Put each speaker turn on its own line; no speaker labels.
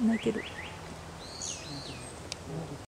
泣いてる。